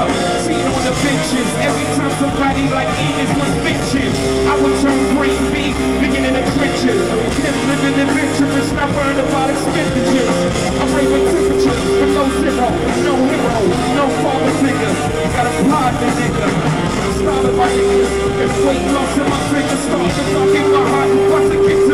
up, on the benches. Every time somebody like Enos was bitching, I would turn green. beef, digging in the trenches. Him living adventurous, not worried about expenditures. I'm raving temperatures, but no zero, no hero, no father figure. Got a partner, nigga. Starving my niggas, and weight loss in my figure, starving, knocking my heart, what's it get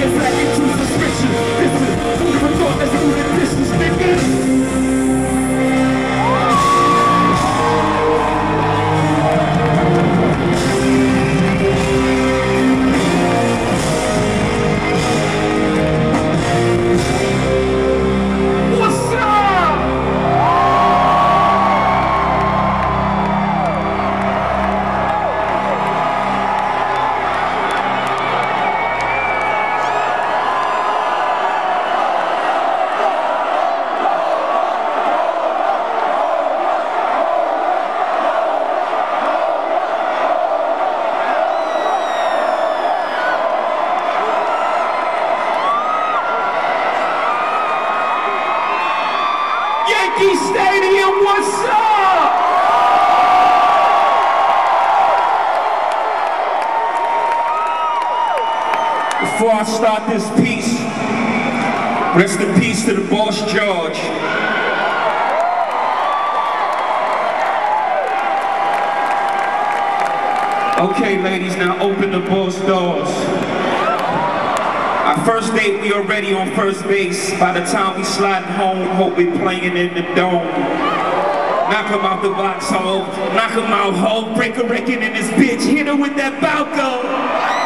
hotter niggas I start this piece, rest in peace to the boss George. Okay, ladies, now open the boss doors. Our first date, we already on first base. By the time we slide home, hope we playing in the dome. Knock him out the box hole, knock him out hole, break a record in this bitch, hit her with that Balco.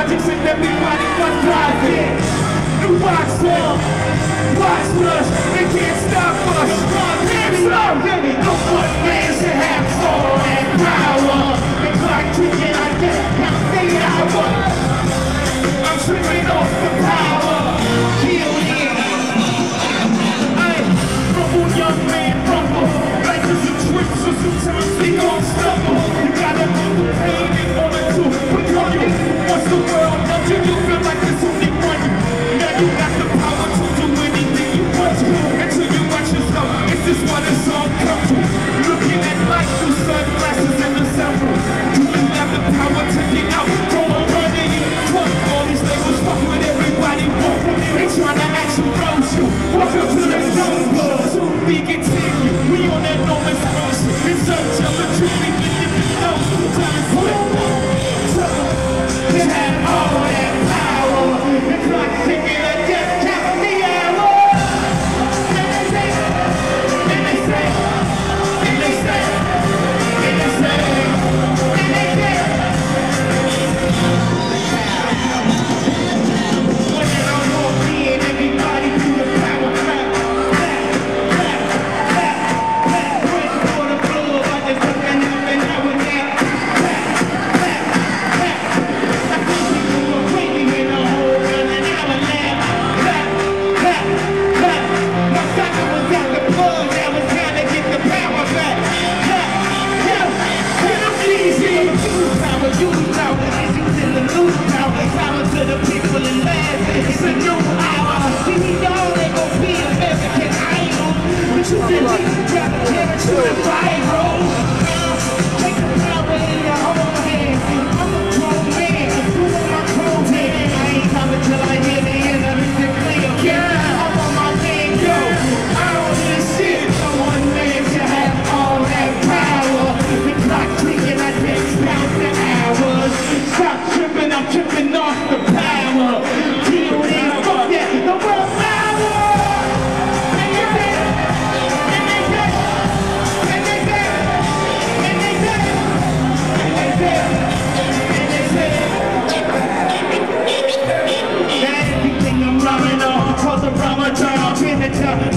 projects and everybody but private. New box film, box rush, they can't stop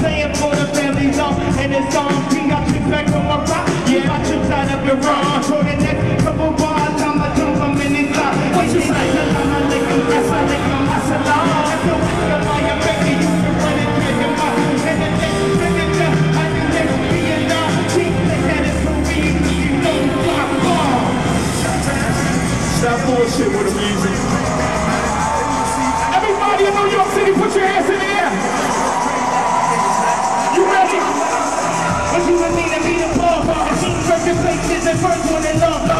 playing for the family long. And it's on me, trip back from a rock. Yeah, I tripped out of your. For the next couple bars, I'm a jump I'ma you a Stop bullshit with. This is the first one in love.